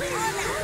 Hola.